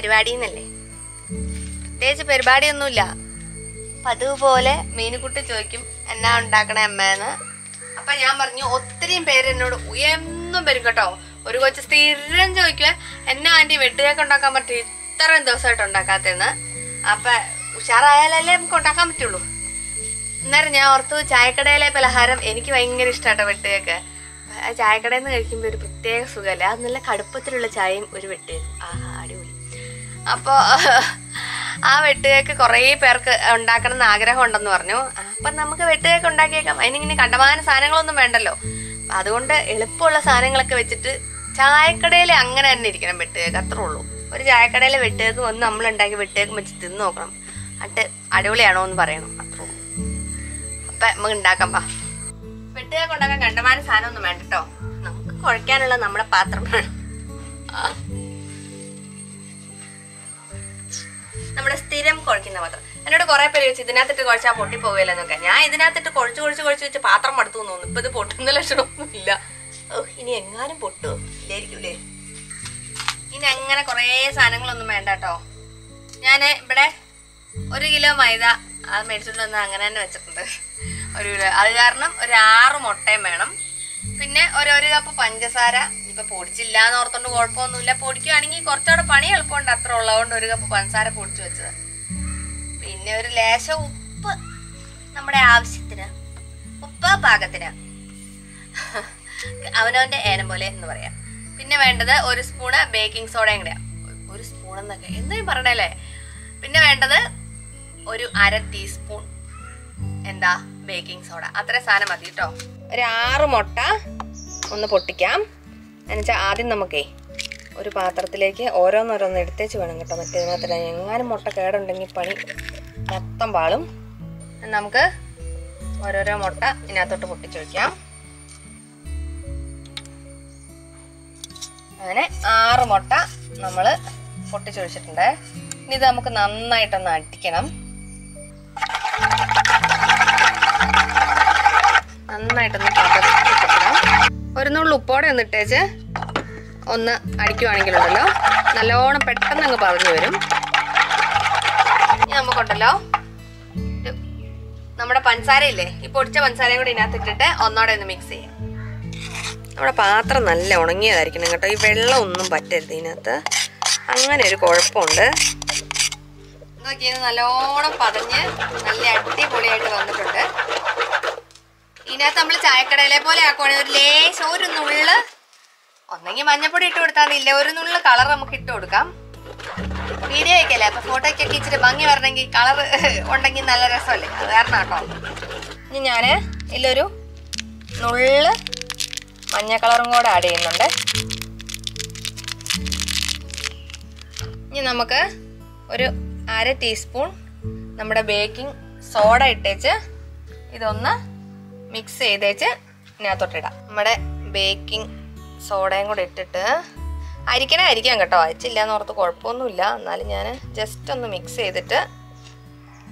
പരിപാടി എന്നല്ലേ പ്രത്യേകിച്ച് പരിപാടിയൊന്നുമില്ല. പതിവ് പോലെ മീനുകുട്ടി ചോദിക്കും എന്നാ ഉണ്ടാക്കണേ അമ്മേന്ന്? അപ്പൊ ഞാൻ പറഞ്ഞു ഒത്തിരിയും പേര് എന്നോട് എന്നും വരും കേട്ടോ. ഒരു കൊച്ചു സ്ഥിരം ചോദിക്കുക എന്നാ ആന്റി വെട്ടുകേക്ക് ഉണ്ടാക്കാൻ പറ്റും ഇത്രയും ദിവസമായിട്ട് ഉണ്ടാക്കാത്തെന്ന് അപ്പൊ ഉഷാറായാലല്ലേ നമുക്ക് ഉണ്ടാക്കാൻ പറ്റുള്ളൂ. അന്നേരം ഞാൻ ഓർത്തു ചായക്കടയിലെ പലഹാരം എനിക്ക് ഭയങ്കര ഇഷ്ടമാട്ടോ വെട്ടുകേക്ക് ആ ചായക്കടയിൽ നിന്ന് കഴിക്കുമ്പോൾ ഒരു പ്രത്യേക സുഖമല്ലേ? അത് നല്ല കടുപ്പത്തിലുള്ള ചായയും ഒരു വെട്ടുകേക്കും ആഹാ. അപ്പോൾ ആ വെട്ടുകേക്ക് കുറേ പേർക്ക് ഉണ്ടാക്കണം എന്ന് ആഗ്രഹം ഉണ്ടെന്ന് പറഞ്ഞു. അപ്പം നമുക്ക് വെട്ടുകേക്ക് ഉണ്ടാക്കിയേക്കാം. അതിനിങ്ങനെ കണ്ടമാന സാധനങ്ങളൊന്നും വേണ്ടല്ലോ. അതുകൊണ്ട് എളുപ്പമുള്ള സാധനങ്ങളൊക്കെ വെച്ചിട്ട് ചായക്കടയിൽ അങ്ങനെ തന്നെ ഇരിക്കണം വെട്ടുകേക്ക്. അത്രേ ഉള്ളൂ. ഒരു ചായക്കടയിലെ വെട്ടുകേക്ക് ഒന്ന് നമ്മൾ ഉണ്ടാക്കി വെട്ടുകേക്ക് വെച്ച് തിന്ന് നോക്കണം. എന്നിട്ട് അടിപൊളിയാണോ എന്ന് പറയണം. അത്രേ ഉള്ളൂ. അപ്പൊ നമുക്ക് ഉണ്ടാക്കാം പാ വെട്ടുകേക്ക് ഉണ്ടാക്കാൻ കണ്ടമാന സാധനമൊന്നും വേണ്ട കേട്ടോ. നമുക്ക് കുഴക്കാനുള്ള നമ്മുടെ പാത്രം വേണം നമ്മുടെ സ്ഥിരം കുഴക്കുന്ന പാത്രം. എന്നോട് കുറെ പേര് ചോദിച്ചു ഇതിനകത്തിട്ട് കുഴച്ചാൽ പൊട്ടിപ്പോവില്ലെന്നൊക്കെ ഞാൻ ഇതിനകത്തിട്ട് കുഴച്ച് കുഴച്ച് കുഴച്ച് വെച്ച് പാത്രം മടുത്തു തോന്നുന്നു. ഇപ്പൊ ഇത് പൊട്ടുന്ന ലക്ഷണമൊന്നും ഇല്ല ഓ ഇനി എങ്ങാനും പൊട്ടുമോ ഇല്ലായിരിക്കൂലേ ഇനി അങ്ങനെ കുറേ സാധനങ്ങളൊന്നും വേണ്ട കേട്ടോ. ഞാൻ ഇവിടെ ഒരു കിലോ മൈദ അത് മേടിച്ചിട്ട് വന്ന് അങ്ങനെ തന്നെ വെച്ചിട്ടുണ്ട്. ഒരു കിലോ. അത് കാരണം ഒരു ആറ് മുട്ടയും വേണം. പിന്നെ ഒരു ഒരു കപ്പ് പഞ്ചസാര ഇപ്പൊ പൊടിച്ചില്ല എന്ന് ഓർത്തോണ്ട് കുഴപ്പമൊന്നുമില്ല. പൊടിക്കുകയാണെങ്കിൽ കുറച്ചുകൂടെ പണി എളുപ്പമുണ്ട്. അത്ര ഉള്ളതുകൊണ്ട് ഒരു കപ്പ് പഞ്ചസാര പൊടിച്ചു വെച്ചത്. പിന്നെ ഒരു ലേശം ഉപ്പ് നമ്മുടെ ആവശ്യത്തിന്. ഉപ്പ് പാകത്തിന്. അവനവന്റെ ഏനം പോലെ എന്ന് പറയാം. പിന്നെ വേണ്ടത് ഒരു സ്പൂണ് ബേക്കിംഗ് സോഡയും കൂടെ ഒരു സ്പൂൺ എന്നൊക്കെ എന്തും പറഞ്ഞല്ലേ പിന്നെ വേണ്ടത് ഒരു അര ടീസ്പൂൺ എന്താ? Baking soda. അത്ര സാധനം മതി കേട്ടോ. ഒരു ആറ് മുട്ട ഒന്ന് പൊട്ടിക്കാം. എന്നുവെച്ചാൽ ആദ്യം നമുക്കേ ഒരു പാത്രത്തിലേക്ക് ഓരോന്നോരോന്ന് എടുത്തേച്ച് വേണം കേട്ടോ മറ്റേതിനകത്തില്ല എങ്ങാനും മുട്ട കേടുണ്ടെങ്കിൽ പണി മൊത്തം പാളും. നമുക്ക് ഓരോരോ മുട്ട ഇതിനകത്തോട്ട് പൊട്ടിച്ചു വയ്ക്കാം അങ്ങനെ ആറ് മുട്ട നമ്മൾ പൊട്ടിച്ചൊഴിച്ചിട്ടുണ്ട് ഇനി ഇത് നമുക്ക് നന്നായിട്ടൊന്ന് അടിക്കണം. നന്നായിട്ടൊന്ന് പതപ്പിക്കണം ഒരു നുള്ളു ഉപ്പോടെ ഒന്ന് ഇട്ടേച്ച് ഒന്ന് അടിക്കുവാണെങ്കിലുണ്ടല്ലോ. നല്ലോണം പെട്ടെന്ന് അങ്ങ് പറഞ്ഞു വരും. ഇനി നമുക്കുണ്ടല്ലോ നമ്മുടെ പഞ്ചസാരയില്ലേ? ഈ പൊടിച്ച പഞ്ചസാരയും കൂടി ഇതിനകത്ത് ഇട്ടിട്ട് ഒന്നോടെ ഒന്ന് മിക്സ് ചെയ്യാം. നമ്മുടെ പാത്രം നല്ല ഉണങ്ങിയതായിരിക്കണം കേട്ടോ. ഈ വെള്ളം ഒന്നും പറ്റരുത് ഇതിനകത്ത്. അങ്ങനെ ഒരു കുഴപ്പമുണ്ട്. നോക്കിയത് നല്ലോണം പതഞ്ഞ് നല്ല അടിപൊളിയായിട്ട് വന്നിട്ടുണ്ട്. ഇതിനകത്ത് നമ്മൾ ചായക്കടയിലെ പോലെ ആക്കുവാണെങ്കിൽ ഒരു ലേശം ഒരു നുള്ള്. ഒന്നെങ്കിൽ മഞ്ഞപ്പൊടി ഇട്ട് കൊടുത്താൽ ഒരു നുള്ള് കളർ നമുക്ക് ഇട്ട് കൊടുക്കാം. വീഡിയോ ഒക്കെയല്ലേ അപ്പൊ ഫോട്ടോയ്ക്കൊക്കെ ഇച്ചിരി ഭംഗി വരണമെങ്കിൽ കളർ ഉണ്ടെങ്കിൽ നല്ല രസമല്ലേ? അത് കാരണം ഇനി ഞാൻ ഇതിലൊരു നുള്ള് മഞ്ഞ കളറും കൂടെ ആഡ് ചെയ്യുന്നുണ്ട്. ഇനി നമുക്ക് ഒരു അര ടീസ്പൂൺ നമ്മുടെ ബേക്കിംഗ് സോഡ ഇട്ടേച്ച് ഇതൊന്ന് മിക്സ് ചെയ്തേച്ച് ഇതിനകത്തോട്ടിടാം. നമ്മുടെ ബേക്കിംഗ് സോഡയും കൂടെ ഇട്ടിട്ട് അരിക്കണേ അരിക്കാം കേട്ടോ. അരിച്ചില്ല എന്ന് ഓർത്ത് കുഴപ്പമൊന്നുമില്ല. എന്നാലും ഞാൻ ജസ്റ്റ് ഒന്ന് മിക്സ് ചെയ്തിട്ട്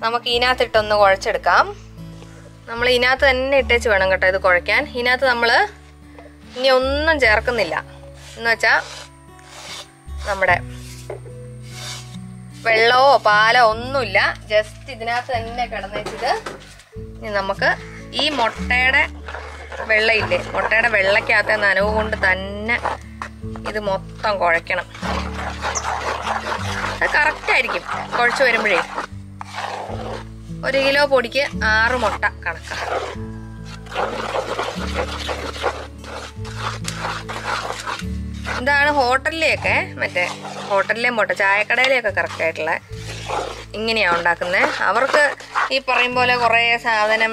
നമുക്ക് ഇതിനകത്തിട്ടൊന്ന് കുഴച്ചെടുക്കാം. നമ്മൾ ഇതിനകത്ത് തന്നെ ഇട്ടേച്ച് വേണം കേട്ടോ ഇത് കുഴയ്ക്കാൻ. ഇതിനകത്ത് നമ്മൾ ഇനി ഒന്നും ചേർക്കുന്നില്ല. എന്ന് വെച്ചാൽ നമ്മുടെ വെള്ളമോ പാലോ ഒന്നുമില്ല. ജസ്റ്റ് ഇതിനകത്ത് തന്നെ കിടന്നേച്ചത് ഇനി നമുക്ക് ഈ മുട്ടയുടെ വെള്ളയില്ലേ മുട്ടയുടെ വെള്ളക്കകത്തെ നനവ് കൊണ്ട് തന്നെ ഇത് മൊത്തം കുഴയ്ക്കണം. അത് കറക്റ്റ് ആയിരിക്കും കുഴച്ച് വരുമ്പോഴേ. ഒരു കിലോ പൊടിക്ക് ആറ് മുട്ട കണക്കാണ് ഇതാണ് ഹോട്ടലിലെയൊക്കെ മറ്റേ ഹോട്ടലിലെ മുട്ട ചായക്കടയിലെയൊക്കെ കറക്റ്റ് ആയിട്ടുള്ള ഇങ്ങനെയാണ് ഉണ്ടാക്കുന്നത് അവർക്ക് ഈ പറയും പോലെ കുറേ സാധനം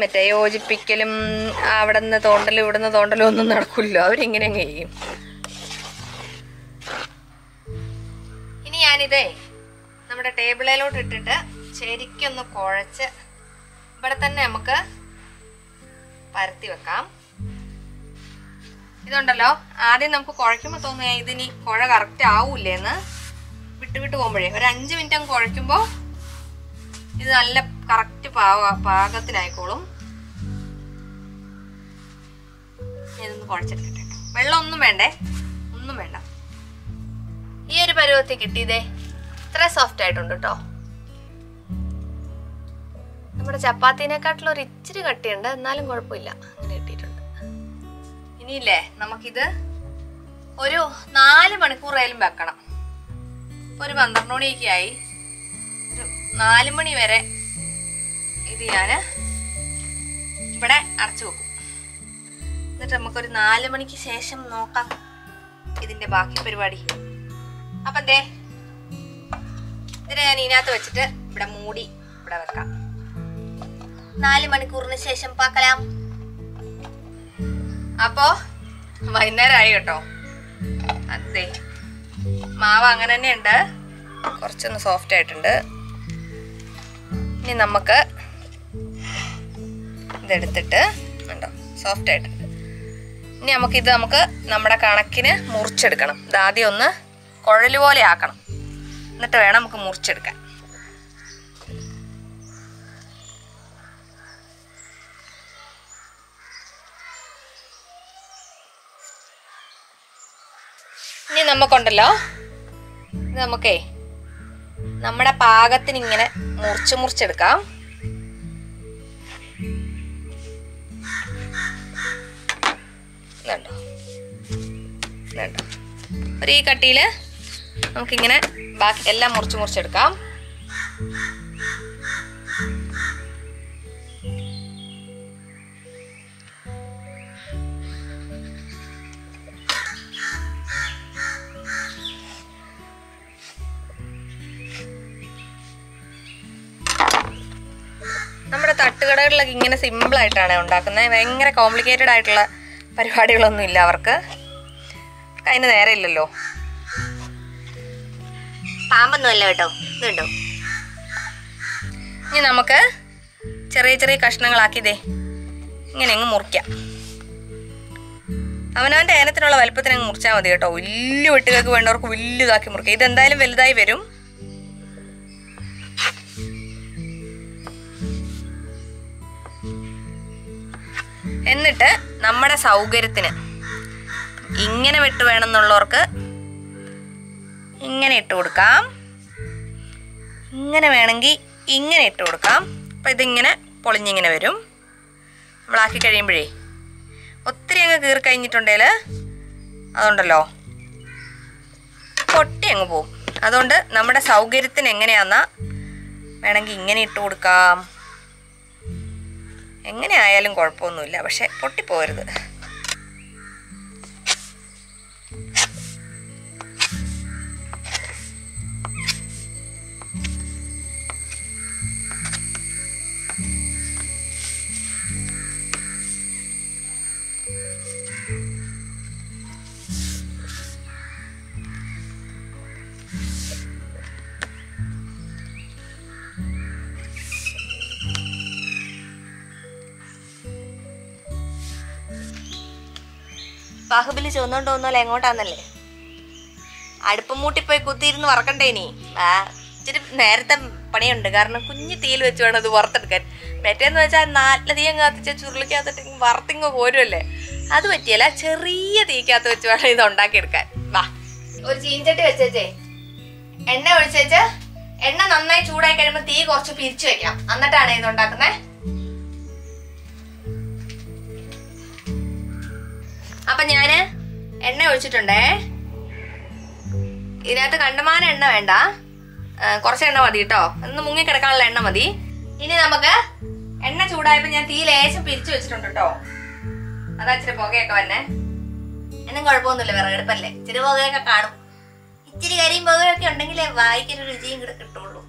മറ്റേ യോജിപ്പിക്കലും അവിടെ നിന്ന് തോണ്ടലും ഇവിടെ നിന്ന് തോണ്ടലും ഒന്നും നടക്കില്ല. അവരിങ്ങനെ ചെയ്യും. ഇനി ഞാനിതേ നമ്മുടെ ടേബിളിലോട്ട് ഇട്ടിട്ട് ശരിക്കൊന്ന് കുഴച്ച് ഇവിടെ തന്നെ നമുക്ക് പരത്തി വെക്കാം. ഇതുണ്ടല്ലോ ആദ്യം നമുക്ക് കുഴയ്ക്കുമ്പോൾ തോന്നുക ഇതിനി കുഴ കറക്റ്റ് ആവൂലേന്ന് വിട്ട് വിട്ട് പോകുമ്പോഴേ ഒരു അഞ്ച് മിനിറ്റ് അങ്ങ് കുഴയ്ക്കുമ്പോൾ ഇത് നല്ല കറക്റ്റ് പാക പാകത്തിനായിക്കോളും ഇതൊന്ന് കുഴച്ചെടുക്കട്ടെ. വെള്ളം ഒന്നും വേണ്ടേ? ഒന്നും വേണ്ട. ഈ ഒരു പരുവത്തിൽ കിട്ടിയതേ ഇത്ര സോഫ്റ്റ് ആയിട്ടുണ്ട് കേട്ടോ നമ്മുടെ ചപ്പാത്തിനെക്കാട്ടിലും ഒരു ഇച്ചിരി കട്ടിയുണ്ട്. എന്നാലും കുഴപ്പമില്ല. അങ്ങനെ കിട്ടിയിട്ടുണ്ട്. ഇനിയില്ലേ നമുക്കിത് ഒരു നാല് മണിക്കൂറായാലും വെക്കണം. ഒരു പന്ത്രണ്ട് മണിയൊക്കെ ആയി. നാല് മണി വരെ ഇത് ഞാൻ ഇവിടെ അടച്ചു വെക്കും. എന്നിട്ട് നമുക്കൊരു നാല് മണിക്ക് ശേഷം നോക്കാം ഇതിന്റെ ബാക്കി പരിപാടി. അപ്പൊ ദേ ഇതിനെ ഞാൻ ഇതിനകത്ത് വെച്ചിട്ട് ഇവിടെ മൂടി ഇവിടെ വെക്കാം. നാല് മണിക്കൂറിന് ശേഷം പാക്കലാം. അപ്പോ വൈകുന്നേരമായി കേട്ടോ. അതെ മാവ് അങ്ങനെ തന്നെ ഉണ്ട്. കുറച്ചൊന്ന് സോഫ്റ്റ് ആയിട്ടുണ്ട്. ഇനി നമുക്ക് ഇതെടുത്തിട്ട് ഉണ്ടോ സോഫ്റ്റ് ആയിട്ട്. ഇനി നമുക്ക് ഇത് നമുക്ക് നമ്മുടെ കണക്കിന് മുറിച്ചെടുക്കണം. ഇത് ആദ്യം ഒന്ന് കുഴൽ പോലെ ആക്കണം. എന്നിട്ട് വേണം നമുക്ക് മുറിച്ചെടുക്കാൻ. ഇനി നമുക്കുണ്ടല്ലോ ഇത് നമുക്കേ നമ്മുടെ പാകത്തിന് ഇങ്ങനെ മുറിച്ച് മുറിച്ചെടുക്കാം. ഒരു ഈ കട്ടിയിൽ നമുക്കിങ്ങനെ ബാക്കി എല്ലാം മുറിച്ച് മുറിച്ചെടുക്കാം. നമ്മുടെ തട്ടുകടകളിലൊക്കെ ഇങ്ങനെ സിമ്പിളായിട്ടാണ് ഉണ്ടാക്കുന്നത്. ഭയങ്കര കോംപ്ലിക്കേറ്റഡ് ആയിട്ടുള്ള പരിപാടികളൊന്നും ഇല്ല അവർക്ക്. അതിന് നേരെ ഇല്ലല്ലോ. പാമ്പൊന്നുമല്ല കേട്ടോ. ഇതുണ്ടോ ഇനി നമുക്ക് ചെറിയ ചെറിയ കഷ്ണങ്ങളാക്കിയതേ ഇങ്ങനെ അങ്ങ് മുറിക്കാം. അവനവന്റെ ഏനത്തിനുള്ള വലുപ്പത്തിന് അങ്ങ് മുറിച്ചാൽ മതി കേട്ടോ. വലിയ വെട്ടുകൾക്ക് വേണ്ടവർക്ക് വലുതാക്കി മുറിക്കാം. ഇതെന്തായാലും വലുതായി വരും. എന്നിട്ട് നമ്മുടെ സൗകര്യത്തിന് ഇങ്ങനെ വെട്ട് വേണമെന്നുള്ളവർക്ക് ഇങ്ങനെ ഇട്ട് കൊടുക്കാം. ഇങ്ങനെ വേണമെങ്കിൽ ഇങ്ങനെ ഇട്ട് കൊടുക്കാം. അപ്പം ഇതിങ്ങനെ പൊളിഞ്ഞിങ്ങനെ വരും. നമ്മളാക്കി കഴിയുമ്പോഴേ ഒത്തിരി അങ്ങ് കീറി കഴിഞ്ഞിട്ടുണ്ടെങ്കിൽ അതുണ്ടല്ലോ. പൊട്ടി അങ്ങ് പോവും. അതുകൊണ്ട് നമ്മുടെ സൗകര്യത്തിന് എങ്ങനെയാന്നാ വേണമെങ്കിൽ ഇങ്ങനെ ഇട്ട് കൊടുക്കാം. എങ്ങനെ ആയാലും കുഴപ്പമൊന്നുമില്ല. പക്ഷെ പൊട്ടിപ്പോരുത് ബാഹുബലി ചുവന്നോണ്ട് പോകുന്നല്ലേ എങ്ങോട്ടാന്നല്ലേ? അടുപ്പം മൂട്ടിപ്പോയി കുത്തിയിരുന്ന് വറക്കണ്ടേ ഇനി? ആ ഇച്ചിരി നേരത്തെ പണിയുണ്ട്. കാരണം കുഞ്ഞു തീയിൽ വെച്ച് വേണം അത് വറുത്തെടുക്കാൻ. മറ്റേന്ന് വെച്ചാൽ തീയം കത്തിച്ച ചുരുളിക്കകത്തിട്ട് വറുത്തിങ്ങ് പോരുമല്ലേ അത് പറ്റിയല്ല ചെറിയ തീക്കകത്ത് വെച്ച് വേണം ഇത് ഉണ്ടാക്കിയെടുക്കാൻ. വാ. ഒരു ചീഞ്ചട്ടി വെച്ചേ എണ്ണ ഒഴിച്ചേച്ച് എണ്ണ നന്നായി ചൂടായി കഴിയുമ്പോൾ തീ കുറച്ച് പിരിച്ചു വെക്കാം എന്നിട്ടാണ് ഇത് ഉണ്ടാക്കുന്നത് അപ്പൊ ഞാൻ എണ്ണ ഒഴിച്ചിട്ടുണ്ടേ. ഇതിനകത്ത് കണ്ടമാന എണ്ണ വേണ്ട. കുറച്ച് എണ്ണ മതി കേട്ടോ ഒന്ന് മുങ്ങി കിടക്കാനുള്ള എണ്ണ മതി. ഇനി നമുക്ക് എണ്ണ ചൂടായപ്പോ ഞാൻ തീ ലേശം പിരിച്ചു വെച്ചിട്ടുണ്ട് കേട്ടോ അതാ ഇച്ചിരി പുകയൊക്കെ വന്നെ. എന്നും കുഴപ്പമൊന്നുമില്ല വിറകെടുപ്പല്ലേ ഇച്ചിരി പുകയൊക്കെ കാണും. ഇച്ചിരി കരിയും പുകയൊക്കെ ഉണ്ടെങ്കിലേ വായിക്കൊരു രുചിയും കൂടെ കിട്ടുള്ളൂ.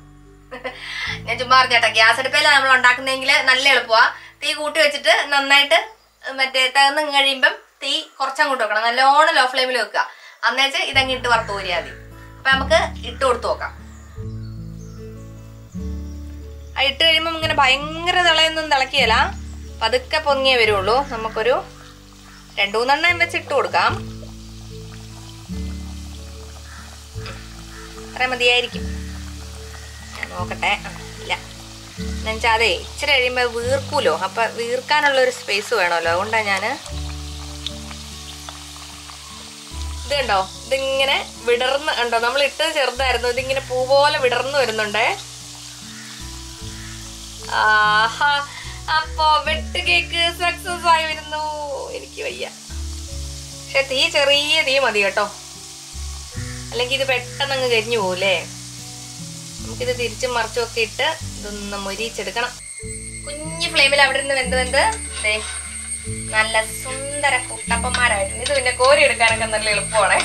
ഞാൻ ചുമ്മാ പറഞ്ഞേട്ടാ ഗ്യാസ് അടുപ്പയിലാണ് നമ്മൾ ഉണ്ടാക്കുന്നതെങ്കിൽ നല്ല എളുപ്പമാണ് തീ കൂട്ടി വെച്ചിട്ട് നന്നായിട്ട് മറ്റേ തകർന്നു കഴിയുമ്പം തീ കുറച്ചങ്ങോട്ട് വെക്കണം. നല്ലോണം ലോ ഫ്ലെയിമിൽ വെക്കുക അന്നേച്ച് ഇതങ്ങ് ഇട്ട് വറുത്ത് കോരിയാൽ മതി. അപ്പൊ നമുക്ക് ഇട്ട് കൊടുത്ത് നോക്കാം. ഇട്ട് കഴിയുമ്പോൾ ഇങ്ങനെ ഭയങ്കര തിളയൊന്നും തിളക്കിയല്ല. പതുക്കെ പൊങ്ങിയേ വരുള്ളൂ. നമുക്കൊരു രണ്ടു മൂന്നെണ്ണം വെച്ച് ഇട്ട് കൊടുക്കാം. അത്ര മതിയായിരിക്കും. ഞാൻ നോക്കട്ടെ. ഇല്ല. എന്നുവെച്ചാൽ അതെ ഇച്ചിരി കഴിയുമ്പോൾ വീർക്കൂലോ? അപ്പൊ വീർക്കാനുള്ള ഒരു സ്പേസ് വേണമല്ലോ. അതുകൊണ്ടാണ് ഞാൻ ഇത് കണ്ടോ ഇതിങ്ങനെ വിടർന്ന് കണ്ടോ നമ്മൾ ഇട്ടത് ചെറുതായിരുന്നു. ഇതിങ്ങനെ പൂ പോലെ വിടർന്ന് വരുന്നുണ്ടേ. ആഹാ. അപ്പോ വെട്ട് കേക്ക് സക്സസ് ആയി വരുന്നു. എനിക്ക് വയ്യ. പക്ഷെ തീ ചെറിയ തീ മതി കേട്ടോ. അല്ലെങ്കിൽ ഇത് പെട്ടെന്ന് അങ്ങ് കരിഞ്ഞു പോകൂലേ. നമുക്കിത് തിരിച്ച് മറിച്ചൊക്കെ ഇട്ട് ഇതൊന്ന് മൊരിച്ചെടുക്കണം കുഞ്ഞു ഫ്ലെയിമിൽ അവിടെ നിന്ന് വെന്ത് വെന്ത്. നല്ല സുന്ദര കുട്ടപ്പന്മാരായിട്ടുണ്ട് ഇത് പിന്നെ കോരി എടുക്കാനൊക്കെ നല്ല എളുപ്പമാണ്.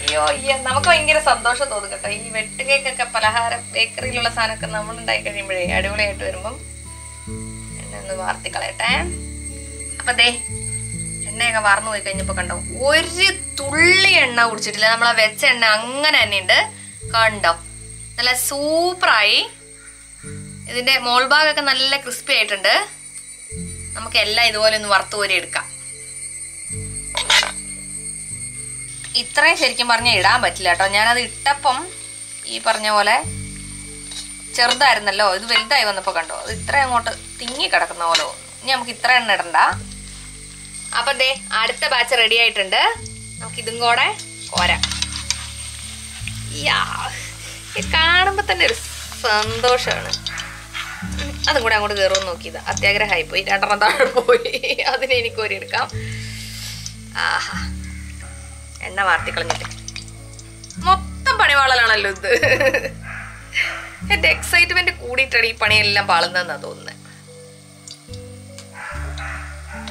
അയ്യോ അയ്യോ നമുക്ക് ഭയങ്കര സന്തോഷം തോന്നും കേട്ടോ. ഈ വെട്ടുകേക്കൊക്കെ പലഹാരം ബേക്കറിയിലുള്ള സാധനമൊക്കെ നമ്മൾ ഉണ്ടായി കഴിയുമ്പോഴേ അടിപൊളിയായിട്ട് വരുമ്പം എന്നെ ഒന്ന് വാർത്തി കളയട്ടെ. അപ്പൊ ദേ എണ്ണയൊക്കെ വാർന്നു പോയി കഴിഞ്ഞപ്പോ കണ്ടോ ഒരു തുള്ളി എണ്ണ കുടിച്ചിട്ടില്ല. നമ്മൾ വെച്ച എണ്ണ അങ്ങനെ തന്നെ ഉണ്ട് കണ്ടോ? നല്ല സൂപ്പറായി. ഇതിന്റെ മോൾ ഭാഗമൊക്കെ നല്ല ക്രിസ്പി ആയിട്ടുണ്ട്. നമുക്ക് എല്ലാം ഇതുപോലെ ഒന്ന് വറുത്ത് കോരി എടുക്കാം. ഇത്രയും ശരിക്കും പറഞ്ഞാൽ ഇടാൻ പറ്റില്ല കേട്ടോ. ഞാനത് ഇട്ടപ്പം ഈ പറഞ്ഞ പോലെ ചെറുതായിരുന്നല്ലോ. ഇത് വലുതായി വന്നപ്പോ കണ്ടോ? അത് ഇത്ര അങ്ങോട്ട് തിങ്ങി കിടക്കുന്ന പോലെ ഇനി നമുക്ക് ഇത്ര എണ്ണ ഇടണ്ട. അപ്പൊ ദേ അടുത്ത ബാച്ച് റെഡി ആയിട്ടുണ്ട്. നമുക്ക് ഇതും കൂടെ കോരാം. കാണുമ്പോ തന്നെ ഒരു സന്തോഷമാണ് അതും കൂടെ അങ്ങോട്ട് കയറുമെന്ന് നോക്കിയത്. അത്യാഗ്രഹമായി പോയി രണ്ടെണ്ണം താഴെ പോയി. അതിനെ എനിക്ക് കോരിയെടുക്കാം ആഹാ. എണ്ണ വാർത്തി കളഞ്ഞിട്ട്. മൊത്തം പണിവാളലാണല്ലോ ഇത്. എന്റെ എക്സൈറ്റ്മെന്റ് കൂടിയിട്ടാണ് ഈ പണിയെല്ലാം പാളുന്നതെന്നാ തോന്നുന്നത്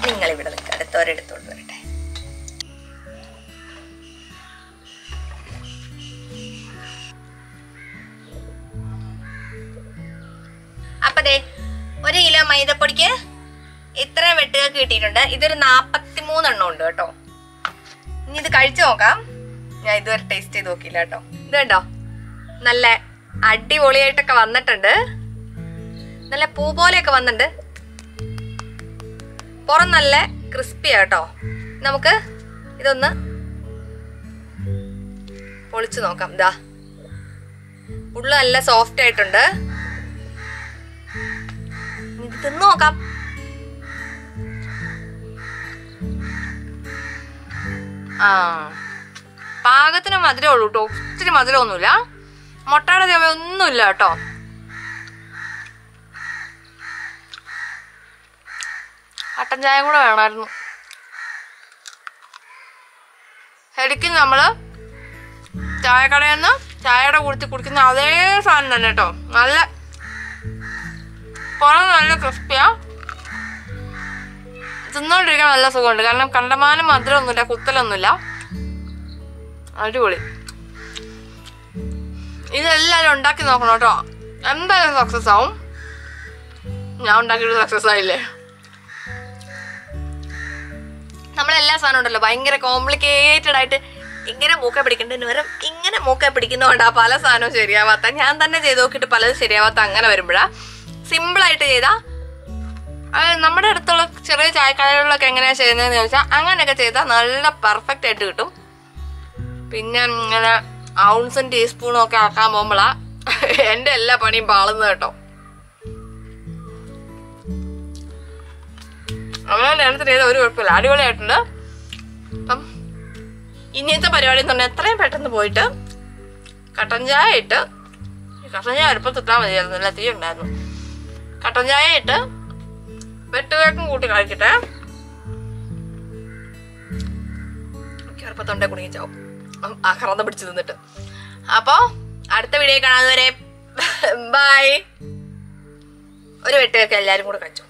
നിങ്ങൾ ഇവിടെ നിൽക്കുക അടുത്തവരെടുത്തോണ്ട് വരട്ടെ. അപ്പൊ ദേ ഒരു കിലോ മൈദപ്പൊടിക്ക് ഇത്ര വെട്ടുകൾ കിട്ടിയിട്ടുണ്ട്. ഇതൊരു നാപ്പത്തി മൂന്നെണ്ണം ഉണ്ട് കേട്ടോ. ഇനി ഇത് കഴിച്ചു നോക്കാം. ഞാൻ ഇതുവരെ ടേസ്റ്റ് ചെയ്ത് നോക്കിയില്ല കേട്ടോ. ഇത് കണ്ടോ? നല്ല അടിപൊളിയായിട്ടൊക്കെ വന്നിട്ടുണ്ട്. നല്ല പൂ പോലെയൊക്കെ വന്നിട്ടുണ്ട്. പുറം നല്ല ക്രിസ്പിയാ കേട്ടോ. നമുക്ക് ഇതൊന്ന് പൊളിച്ചു നോക്കാം. ഇതാ ഉള്ളു നല്ല സോഫ്റ്റ് ആയിട്ടുണ്ട്. തിന്നു നോക്കാം. ആ പാകത്തിന് മധുരം ഉള്ളൂ കേട്ടോ ഒത്തിരി മധുരമൊന്നുമില്ല. മുട്ടയുടെ ദേവ ഒന്നുമില്ല കേട്ടോ കട്ടൻ ചായ കൂടെ വേണമായിരുന്നു. ശരിക്കും നമ്മൾ ചായക്കടയിൽ നിന്ന് ചായയുടെ കൂടി കുടിക്കുന്ന അതേ സാധനം തന്നെ കേട്ടോ നല്ല പുറം നല്ല ക്രിസ്പിയാ. തിന്നോണ്ടിരിക്കാൻ നല്ല സുഖമുണ്ട്. കാരണം കണ്ടമാനം മധുരമൊന്നുമില്ല കുത്തലൊന്നുമില്ല. അടിപൊളി. ഇതെല്ലാവരും ഉണ്ടാക്കി നോക്കണം കേട്ടോ. എന്തായാലും സക്സസ് ആവും. ഞാൻ ഉണ്ടാക്കിയിട്ട് സക്സസ് ആയില്ലേ? നമ്മളെല്ലാ സാധനം ഉണ്ടല്ലോ. ഭയങ്കര കോംപ്ലിക്കേറ്റഡ് ആയിട്ട് ഇങ്ങനെ മൂക്ക പിടിക്കേണ്ടതിന് പകരം ഇങ്ങനെ മൂക്ക പിടിക്കുന്നതുകൊണ്ടാ പല സാധനവും ശരിയാവാത്ത. ഞാൻ തന്നെ ചെയ്ത് നോക്കിയിട്ട് പലതും ശരിയാവാത്ത അങ്ങനെ വരുമ്പോഴാ. സിമ്പിൾ ആയിട്ട് ചെയ്താ അത് നമ്മുടെ അടുത്തുള്ള ചെറിയ ചായക്കടകളിലൊക്കെ എങ്ങനെയാണ് ചെയ്യുന്നതെന്ന് ചോദിച്ചാൽ അങ്ങനെയൊക്കെ ചെയ്താൽ നല്ല പെർഫെക്റ്റ് ആയിട്ട് കിട്ടും. പിന്നെ ഇങ്ങനെ ഔൺസും ടീസ്പൂണും ഒക്കെ ആക്കാൻ പോകുമ്പോഴാണ് എന്റെ എല്ലാ പണിയും പാളുന്നത് കേട്ടോ. അങ്ങനെ എണ്ണത്തിന് ചെയ്ത ഒരു കുഴപ്പമില്ല. അടിപൊളിയായിട്ടുണ്ട്. അപ്പം ഇനിയത്തെ പരിപാടി എന്ന് പറഞ്ഞാൽ എത്രയും പെട്ടെന്ന് പോയിട്ട് കട്ടൻ ചായ ഇട്ട് കട്ടൻ ചായ അടുപ്പത്ത് ഇട്ടാൽ മതിയായിരുന്നു. നല്ല തീ ഉണ്ടായിരുന്നു. കട്ടൻ ചായ ഇട്ട് വെട്ടുകിഴക്കും കൂട്ടി കളിക്കട്ടെ ചെറുപ്പത്തൊണ്ടേ കുടുങ്ങി ചാവും പിടിച്ചു നിന്നിട്ട് അപ്പോ അടുത്ത വീഡിയോ കാണാതെ വരെ ബൈ. ഒരു വെട്ടുകിഴക്ക് എല്ലാരും കൂടെ കഴിച്ചു.